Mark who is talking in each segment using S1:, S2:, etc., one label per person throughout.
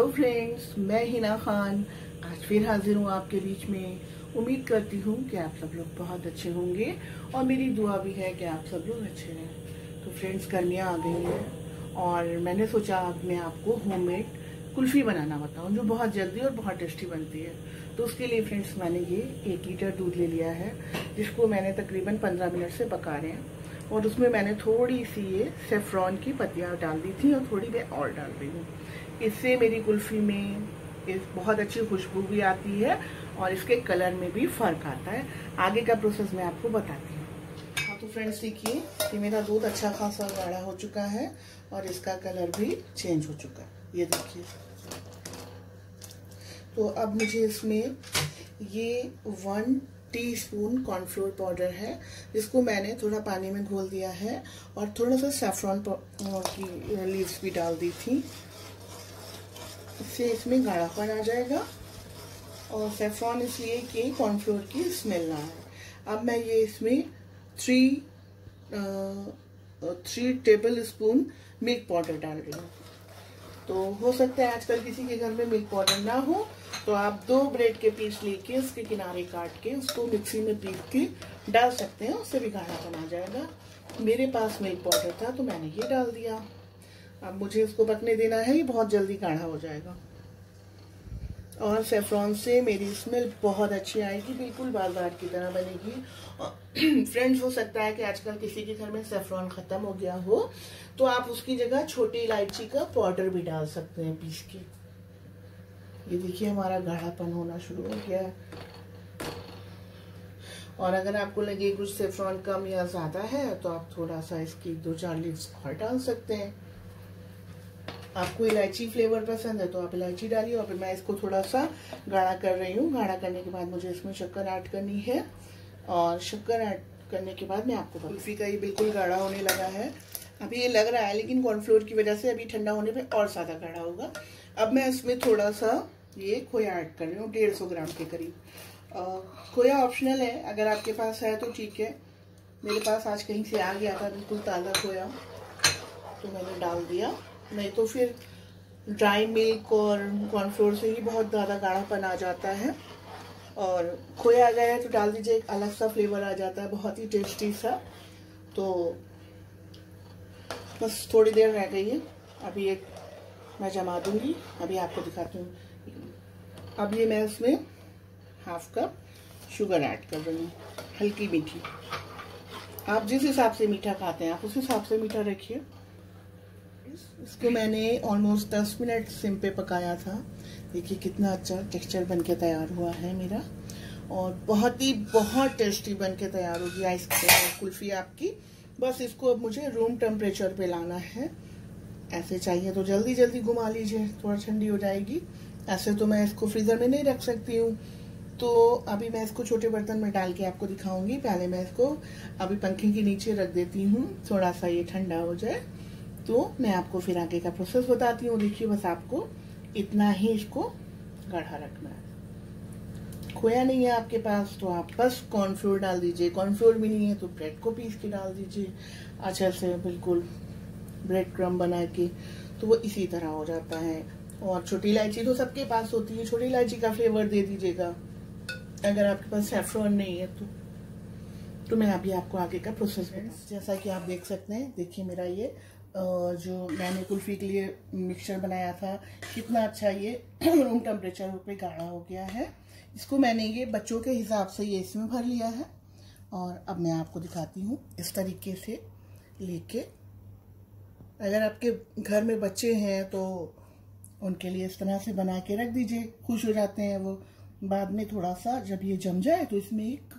S1: Hello friends, मैं हिना खान। आज फिर हाजिर हूँ आपके बीच में। उम्मीद करती हूँ कि आप सब लोग बहुत अच्छे होंगे और मेरी दुआ भी है कि आप सब लोग अच्छे रहें तो फ्रेंड्स, गर्मियाँ आ गई हैं और मैंने सोचा अब मैं आपको होममेड कुल्फ़ी बनाना बताऊँ, जो बहुत जल्दी और बहुत टेस्टी बनती है। तो उसके लिए फ्रेंड्स, मैंने ये एक लीटर दूध ले लिया है, जिसको मैंने तकरीबन पंद्रह मिनट से पका रहे हैं। और उसमें मैंने थोड़ी सी ये सेफ्रॉन की पत्तियाँ डाल दी थी और थोड़ी मैं और डाल रही हूँ। इससे मेरी कुल्फ़ी में इस बहुत अच्छी खुशबू भी आती है और इसके कलर में भी फ़र्क आता है। आगे का प्रोसेस मैं आपको बताती हूँ। हाँ तो फ्रेंड्स देखिए कि मेरा दूध अच्छा खासा गाढ़ा हो चुका है और इसका कलर भी चेंज हो चुका है। ये देखिए। तो अब मुझे इसमें ये वन टीस्पून कॉर्नफ्लोर पाउडर है, जिसको मैंने थोड़ा पानी में घोल दिया है और थोड़ा सा सेफ्रॉन की लीव्स भी डाल दी थी। इससे इसमें गाढ़ापन आ जाएगा और सेफ्रॉन इसलिए कि कॉर्नफ्लोर की स्मेल ना है। अब मैं ये इसमें three three tablespoon milk powder डाल रही हूँ। तो हो सकता है आजकल किसी के घर में मिल्क पाउडर ना हो तो आप दो ब्रेड के पीस लेके उसके किनारे काट के उसको मिक्सी में पीस के डाल सकते हैं, उससे भी गाढ़ा बना जाएगा। मेरे पास मिल्क पाउडर था तो मैंने ये डाल दिया। अब मुझे इसको पकने देना है, ये बहुत जल्दी गाढ़ा हो जाएगा। और सेफ्रॉन से मेरी स्मेल बहुत अच्छी आएगी, बिल्कुल बाज़ार की तरह बनेगी। फ्रेंड्स हो सकता है कि आजकल किसी के घर में सेफ्रॉन ख़त्म हो गया हो तो आप उसकी जगह छोटी इलायची का पाउडर भी डाल सकते हैं पीस के। ये देखिए, हमारा गाढ़ापन होना शुरू हो गया और अगर आपको लगे कुछ सेफ्रॉन कम या ज़्यादा है तो आप थोड़ा सा इसकी दो चार लीव्स और डाल सकते हैं। आपको इलायची फ्लेवर पसंद है तो आप इलायची डालिए और फिर मैं इसको थोड़ा सा गाढ़ा कर रही हूँ। गाढ़ा करने के बाद मुझे इसमें शक्कर ऐड करनी है और शक्कर ऐड करने के बाद मैं आपको कुल्फी का ये बिल्कुल गाढ़ा होने लगा है। अभी ये लग रहा है, लेकिन कॉर्नफ्लोर की वजह से अभी ठंडा होने पे और ज़्यादा गाढ़ा होगा। अब मैं इसमें थोड़ा सा ये खोया ऐड कर रही हूँ, डेढ़ सौ ग्राम के करीब। खोया ऑप्शनल है, अगर आपके पास है तो ठीक है। मेरे पास आज कहीं से आ गया था, बिल्कुल ताज़ा खोया तो मैंने डाल दिया। नहीं तो फिर ड्राई मिल्क और कॉर्नफ्लोर से ही बहुत ज़्यादा गाढ़ापन आ जाता है। और खोया आ गया है तो डाल दीजिए, एक अलग सा फ्लेवर आ जाता है, बहुत ही टेस्टी सा। तो बस थोड़ी देर रह गई है। अभी एक मैं जमा दूँगी, अभी आपको दिखाती हूँ। अब ये मैं इसमें हाफ़ कप शुगर ऐड कर रही हूँ, हल्की मीठी। आप जिस हिसाब से मीठा खाते हैं, आप उस हिसाब से मीठा रखिए। इसको मैंने ऑलमोस्ट दस मिनट सिम पे पकाया था। देखिए कितना अच्छा टेक्सचर बन के तैयार हुआ है मेरा। और बहुत ही, बहुत टेस्टी बन के तैयार होगी आइस कुल्फ़ी आपकी। बस इसको अब मुझे रूम टेम्परेचर पे लाना है। ऐसे चाहिए तो जल्दी जल्दी घुमा लीजिए, थोड़ा ठंडी हो जाएगी। ऐसे तो मैं इसको फ्रीज़र में नहीं रख सकती हूँ। तो अभी मैं इसको छोटे बर्तन में डाल के आपको दिखाऊँगी। पहले मैं इसको अभी पंखे के नीचे रख देती हूँ। थोड़ा सा ये ठंडा हो जाए। तो मैं आपको फिर आगे का प्रोसेस बताती हूँ। देखिए, बस आपको इतना ही इसको गढ़ा रखना है। खोया नहीं है आपके पास तो आप बस कॉर्नफ्लोर डाल दीजिए। कॉर्नफ्लोर भी नहीं है तो ब्रेड को पीस के डाल दीजिए। अच्छा से बिल्कुल ब्रेड क्रम बना के तो वो इसी तरह हो जाता है। और छोटी इलायची तो सबके पास होती है। छोटी इलायची का फ्लेवर दे दीजिएगा। अगर आपके पास सेफ्रॉन नहीं है तो। तो मैं अभी आपको आगे का प्रोसेस जैसा कि आप देख सकते हैं, देखिए मेरा ये जो मैंने कुल्फ़ी के लिए मिक्सचर बनाया था, कितना अच्छा ये रूम टेम्परेचर पे गाढ़ा हो गया है। इसको मैंने ये बच्चों के हिसाब से ये इसमें भर लिया है। और अब मैं आपको दिखाती हूँ इस तरीके से लेके। अगर आपके घर में बच्चे हैं तो उनके लिए इस तरह से बना के रख दीजिए। खुश हो जाते हैं वो। बाद में थोड़ा सा जब ये जम जाए तो इसमें एक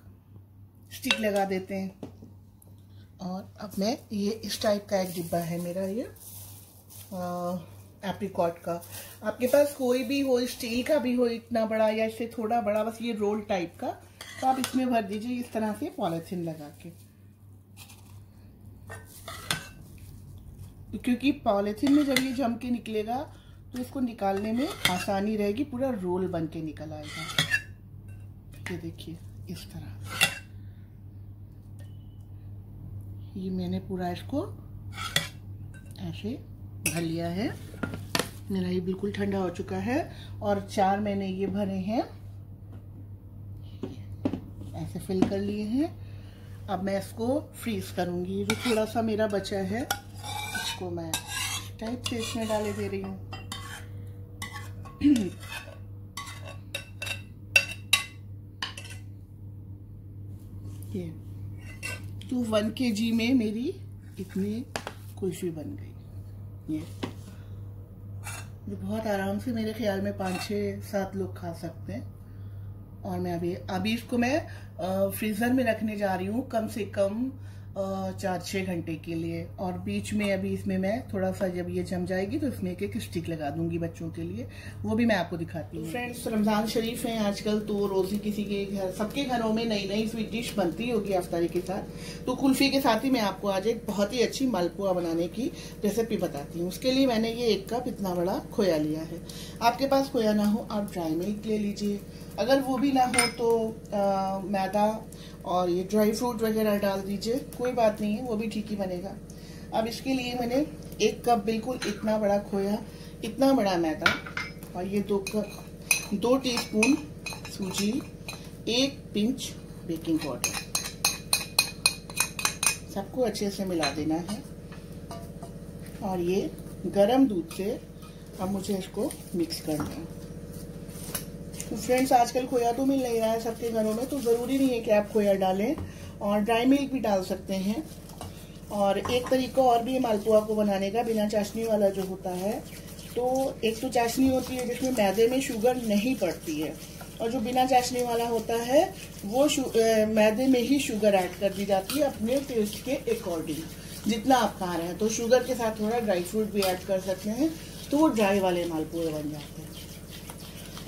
S1: स्टिक लगा देते हैं। और अब मैं ये इस टाइप का एक डिब्बा है मेरा ये एप्रिकॉट का। आपके पास कोई भी हो स्टील का भी हो, इतना बड़ा या इससे थोड़ा बड़ा, बस ये रोल टाइप का तो आप इसमें भर दीजिए इस तरह से पॉलिथीन लगा के। क्योंकि पॉलिथीन में जब ये जम के निकलेगा तो इसको निकालने में आसानी रहेगी, पूरा रोल बन के निकल आएगा। ये देखिए, इस तरह। ये मैंने पूरा इसको ऐसे भर लिया है। मेरा ये बिल्कुल ठंडा हो चुका है और चार मैंने ये भरे हैं। ऐसे फिल कर लिए हैं। अब मैं इसको फ्रीज करूँगी। जो थोड़ा सा मेरा बचा है, इसको मैं टाइप से इसमें डाले दे रही हूँ। ये। तो वन के जी में मेरी इतनी कुल्फी बन गई। ये। बहुत आराम से मेरे ख्याल में पाँच छः सात लोग खा सकते हैं। और मैं अभी अभी इसको मैं फ्रीज़र में रखने जा रही हूँ, कम से कम चार छः घंटे के लिए। और बीच में अभी इसमें मैं थोड़ा सा जब ये जम जाएगी तो इसमें एक एक स्टिक लगा दूँगी बच्चों के लिए। वो भी मैं आपको दिखाती हूँ। फ्रेंड्स, रमज़ान शरीफ है आजकल तो रोज़ी किसी के घर, सबके घरों में नई नई स्वीट डिश बनती होगी अफ्तारी के साथ। तो कुल्फ़ी के साथ ही मैं आपको आज एक बहुत ही अच्छी मालपुआ बनाने की रेसिपी बताती हूँ। उसके लिए मैंने ये एक कप इतना बड़ा खोया लिया है। आपके पास खोया ना हो, आप ड्राई मिल्क ले लीजिए। अगर वो भी ना हो तो मैदा और ये ड्राई फ्रूट वगैरह डाल दीजिए, कोई बात नहीं है, वो भी ठीक ही बनेगा। अब इसके लिए मैंने एक कप बिल्कुल इतना बड़ा खोया, इतना बड़ा मैदा और ये दो कप, दो टीस्पून सूजी, एक पिंच बेकिंग पाउडर सबको अच्छे से मिला देना है। और ये गरम दूध से अब मुझे इसको मिक्स करना है। फ्रेंड्स आजकल खोया तो मिल नहीं रहा है सबके घरों में तो ज़रूरी नहीं है कि आप खोया डालें और ड्राई मिल्क भी डाल सकते हैं। और एक तरीका और भी है मालपुआ को बनाने का बिना चाशनी वाला जो होता है। तो एक तो चाशनी होती है जिसमें मैदे में शुगर नहीं पड़ती है। और जो बिना चाशनी वाला होता है वो ए, मैदे में ही शुगर ऐड कर दी जाती है अपने टेस्ट के अकॉर्डिंग जितना आप खा रहे हैं। तो शुगर के साथ थोड़ा ड्राई फ्रूट भी ऐड कर सकते हैं तो वो ड्राई वाले मालपुए बन जाते हैं।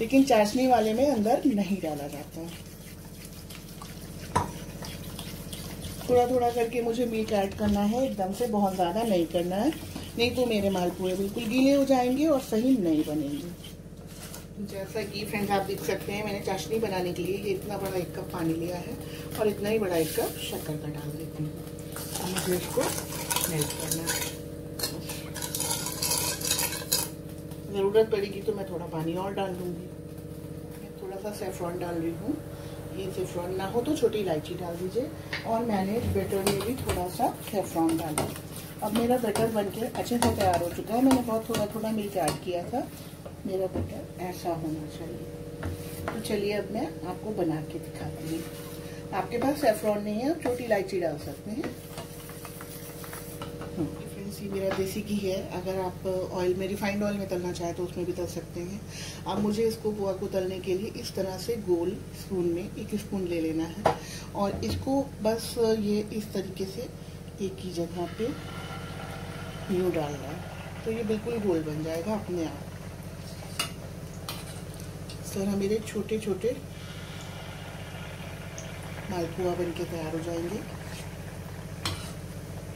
S1: लेकिन चाशनी वाले में अंदर नहीं डाला जाता। थोड़ा थोड़ा करके मुझे मिल्क ऐड करना है, एकदम से बहुत ज़्यादा नहीं करना है। नहीं तो मेरे मालपुए बिल्कुल गीले हो जाएँगे और सही नहीं बनेंगे। जैसा कि फ्रेंड्स आप देख सकते हैं, मैंने चाशनी बनाने के लिए ये इतना बड़ा एक कप पानी लिया है और इतना ही बड़ा एक कप शक्कर का डाल देती हूँ। मुझे इसको मेल्ट करना है। ज़रूरत पड़ेगी तो मैं थोड़ा पानी और डाल दूँगी। थोड़ा सा सेफ्रॉन डाल रही हूँ। ये सेफ्रॉन ना हो तो छोटी इलायची डाल दीजिए। और मैंने बेटर में भी थोड़ा सा सेफ्रॉन डाला। अब मेरा बेटर बन के अच्छे से तैयार हो चुका है। मैंने बहुत थोड़ा थोड़ा मिल्क ऐड किया था। मेरा बेटर ऐसा होना चाहिए। तो चलिए अब मैं आपको बना के दिखाती हूँ। आपके पास सेफ्रॉन नहीं है, आप छोटी इलायची डाल सकते हैं। सी मेरा देसी घी है। अगर आप ऑयल में रिफाइंड ऑयल में तलना चाहें तो उसमें भी तल सकते हैं। अब मुझे इसको पोहा को तलने के लिए इस तरह से गोल स्पून में एक स्पून ले लेना है। और इसको बस ये इस तरीके से एक ही जगह पे यूँ डालना है। तो ये बिल्कुल गोल बन जाएगा अपने आप। इस तरह मेरे छोटे छोटे मालपुआ बन के तैयार हो जाएँगे।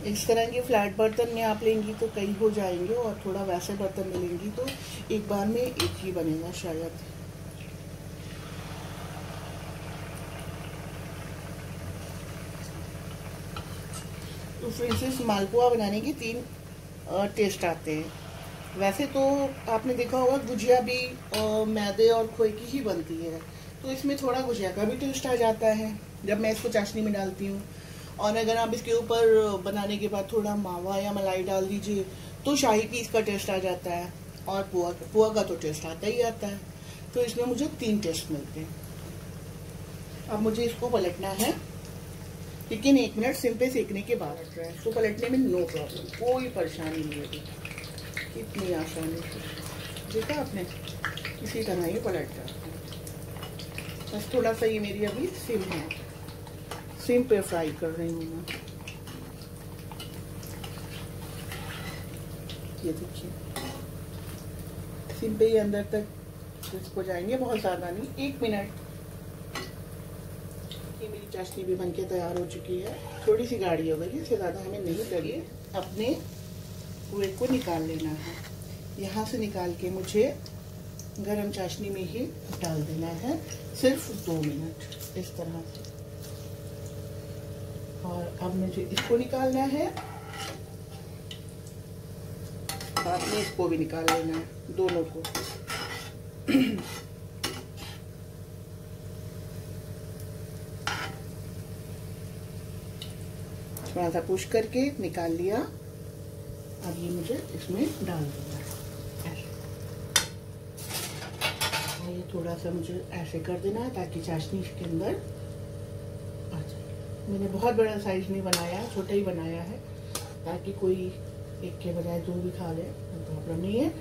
S1: इस तरह के फ्लैट बर्तन में आप लेंगी तो कई हो जाएँगे और थोड़ा वैसे बर्तन में लेंगी तो एक बार में एक ही बनेगा शायद। तो फ्रेंड्स मालपुआ बनाने के तीन टेस्ट आते हैं। वैसे तो आपने देखा होगा गुजिया भी मैदे और खोए की ही बनती है। तो इसमें थोड़ा गुजिया का भी टेस्ट आ जाता है। जब मैं इसको चाशनी में डालती हूँ और अगर आप इसके ऊपर बनाने के बाद थोड़ा मावा या मलाई डाल दीजिए तो शाही पीस का टेस्ट आ जाता है और पुआ पुआ का तो टेस्ट आता ही आता है। तो इसमें मुझे तीन टेस्ट मिलते हैं। अब मुझे इसको पलटना है, लेकिन एक मिनट सिम पे सेकने के बाद इसको पलटने में नो प्रॉब्लम कोई परेशानी नहीं होगी। इतनी आसानी से। देखा आपने? इसी तरह ये पलट जाता बस थोड़ा सा ये मेरी अभी सिम है। सिम पे फ्राई कर रही हूँ मैं ये देखिए सिम पे ही अंदर तक हो जाएँगे बहुत ज़्यादा नहीं एक मिनट ये मेरी चाशनी भी बनके तैयार हो चुकी है थोड़ी सी गाढ़ी हो गई इससे ज़्यादा हमें नहीं लगे अपने पूरे को निकाल लेना है यहाँ से निकाल के मुझे गरम चाशनी में ही डाल देना है सिर्फ़ दो मिनट इस तरह से और अब मुझे इसको निकालना है साथ में इसको भी निकाल लेना है, दोनों को। थोड़ा सा पुश करके निकाल लिया। अब ये मुझे इसमें डाल देना ये थोड़ा सा मुझे ऐसे कर देना है ताकि चाशनी इसके अंदर मैंने बहुत बड़ा साइज़ नहीं बनाया है छोटा ही बनाया है, ताकि कोई एक के बजाय दो भी खा ले प्रॉब्लम नहीं है।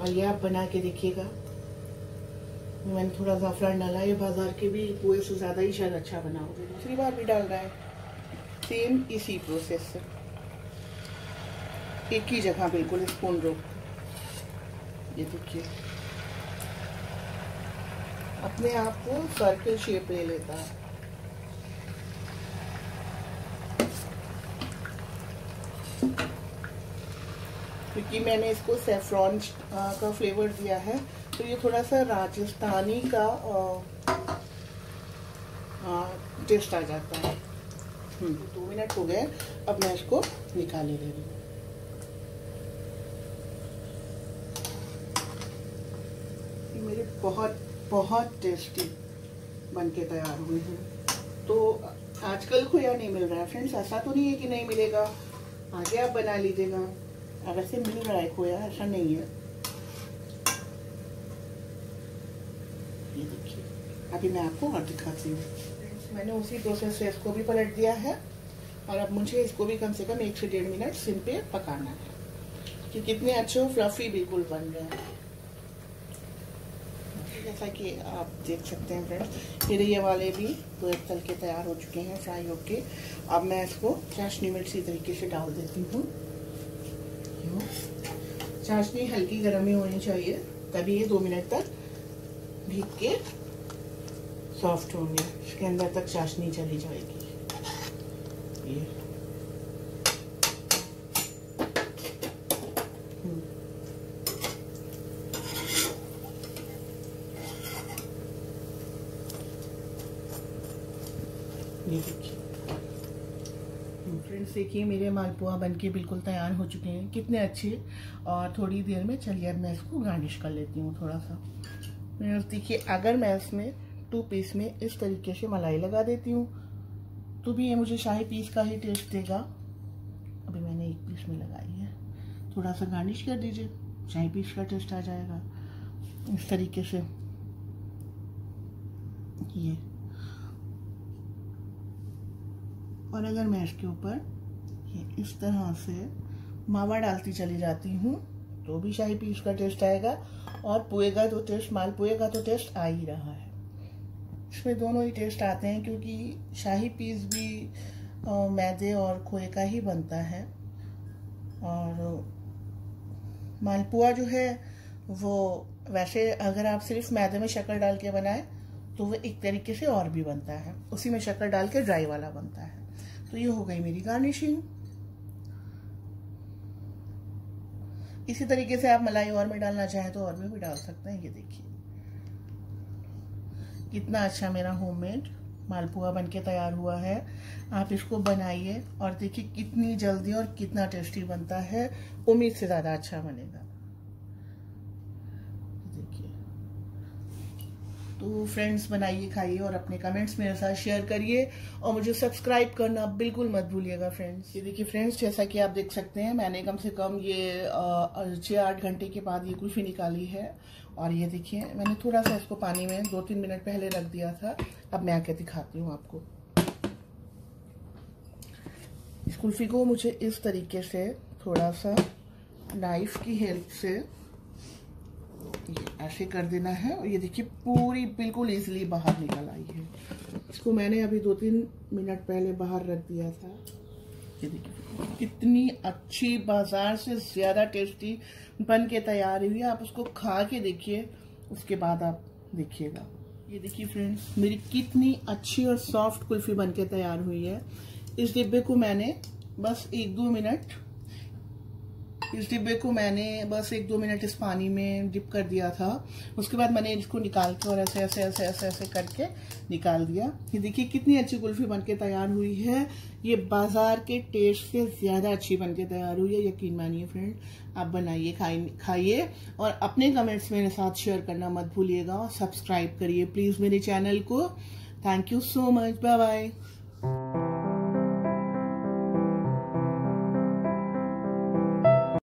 S1: और ये आप बना के देखिएगा। मैंने थोड़ा ज़ाफ़रान डाला ये बाज़ार के भी कुएँ से ज़्यादा ही शायद अच्छा बना होगा। दूसरी बार भी डाल रहा है। सेम इसी प्रोसेस से। एक ही जगह बिल्कुल स्पून रोक ये देखिए। अपने आप को सर्कल शेप ले लेता है। क्योंकि मैंने इसको सेफ्रॉन का फ्लेवर दिया है तो ये थोड़ा सा राजस्थानी का टेस्ट आ जाता है। हम्म, दो मिनट हो गए अब मैं इसको निकाल ले रही हूँ। मेरे बहुत बहुत टेस्टी बन के तैयार हुए हैं। तो आजकल खोया नहीं मिल रहा है। फ्रेंड्स ऐसा तो नहीं है कि नहीं मिलेगा। आगे आप बना लीजिएगा। अगर सिंपली मिल है खोया ऐसा नहीं है। ये देखिए, अभी मैं आपको और दिखाती हूँ। मैंने उसी प्रोसेस से इसको भी पलट दिया है। और अब मुझे इसको भी कम से कम एक से डेढ़ मिनट सिम पे पकाना है। कि कितने अच्छे फ्लफी बिल्कुल बन रहे हैं। जैसा कि आप देख सकते हैं फ्रेंड्स फिर ये वाले भी एक तल के तैयार हो चुके हैं फ्राई होके। अब मैं इसको चाशनी में इसी तरीके से डाल देती हूँ। चाशनी हल्की गर्म ही होनी चाहिए, तभी ये दो मिनट तक भीग के सॉफ्ट होंगे, इसके अंदर तक चाशनी चली जाएगी। ये। फ्रेंड्स देखिए, मेरे मालपुआ बनके बिल्कुल तैयार हो चुके हैं। कितने अच्छे। और थोड़ी देर में चलिए अब मैं इसको गार्निश कर लेती हूँ थोड़ा सा फ्रेंड्स देखिए, अगर मैं इसमें टू पीस में इस तरीके से मलाई लगा देती हूँ तो भी ये मुझे शाही पीस का ही टेस्ट देगा। अभी मैंने एक पीस में लगाई है। थोड़ा सा गार्निश कर दीजिए, शाही पीस का टेस्ट आ जाएगा। इस तरीके से। ये। और अगर मैं इसके ऊपर इस तरह से मावा डालती चली जाती हूँ तो भी शाही पीस का टेस्ट आएगा और पुए का तो टेस्ट मालपुए का तो टेस्ट आ ही रहा है। इसमें दोनों ही टेस्ट आते हैं क्योंकि शाही पीस भी मैदे और खोए का ही बनता है। और मालपुआ जो है, वो वैसे अगर आप सिर्फ़ मैदे में शक्कर डाल के बनाए तो वो एक तरीके से और भी बनता है। उसी में शक्कर डाल के ड्राई वाला बनता है। तो ये हो गई मेरी गार्निशिंग। इसी तरीके से आप मलाई और में डालना चाहें तो और में भी डाल सकते हैं, ये देखिए। कितना अच्छा मेरा होममेड मालपुआ बनके तैयार हुआ है। आप इसको बनाइए और देखिए कितनी जल्दी और कितना टेस्टी बनता है। उम्मीद से ज़्यादा अच्छा बनेगा देखिए तो फ्रेंड्स बनाइए, खाइए और अपने कमेंट्स मेरे साथ शेयर करिए और मुझे सब्सक्राइब करना बिल्कुल मत भूलिएगा फ्रेंड्स ये देखिए फ्रेंड्स जैसा कि आप देख सकते हैं, मैंने कम से कम ये छः आठ घंटे के बाद ये कुल्फी निकाली है और ये देखिए, मैंने थोड़ा सा इसको पानी में दो तीन मिनट पहले रख दिया था, अब मैं आके दिखाती हूँ आपको। इस कुल्फी को मुझे इस तरीके से थोड़ा सा नाइफ की हेल्प से ऐसे कर देना है। और ये देखिए, पूरी बिल्कुल इजीली बाहर निकल आई है। इसको मैंने अभी दो तीन मिनट पहले बाहर रख दिया था। ये देखिए, कितनी अच्छी, बाज़ार से ज़्यादा टेस्टी बन के तैयार हुई। है आप उसको खा के देखिए, उसके बाद आप देखिएगा। ये देखिए फ्रेंड्स मेरी कितनी अच्छी और सॉफ्ट कुल्फी बन के तैयार हुई है। इस डिब्बे को मैंने बस एक दो मिनट इस डिब्बे को मैंने बस एक दो मिनट इस पानी में डिप कर दिया था। उसके बाद मैंने इसको निकाल के और ऐसे ऐसे ऐसे ऐसे ऐसे करके निकाल दिया। ये देखिए कितनी अच्छी कुल्फी बनके तैयार हुई है। ये बाज़ार के टेस्ट से ज़्यादा अच्छी बनके तैयार हुई है। यकीन मानिए फ्रेंड आप बनाइए खाइए और अपने कमेंट्स मेरे साथ शेयर करना मत भूलिएगा और सब्सक्राइब करिए प्लीज़ मेरे चैनल को। Thank you so much bye bye